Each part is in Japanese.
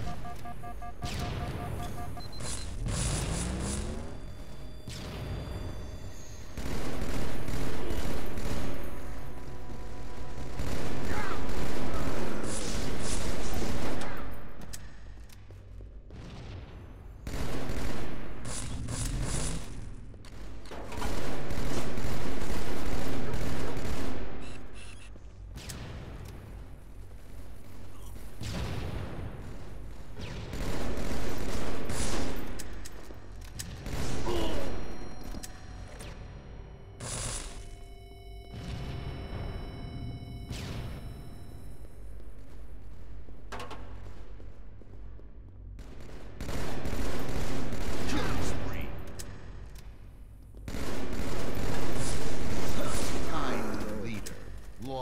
フッ。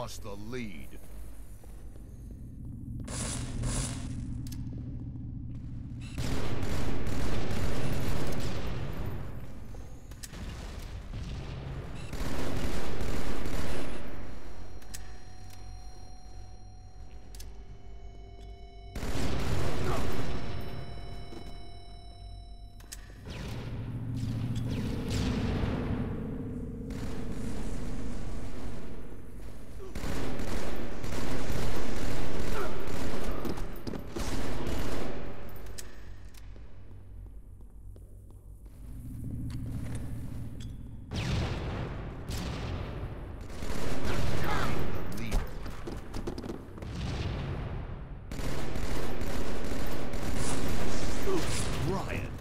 Lost the lead. Ryan.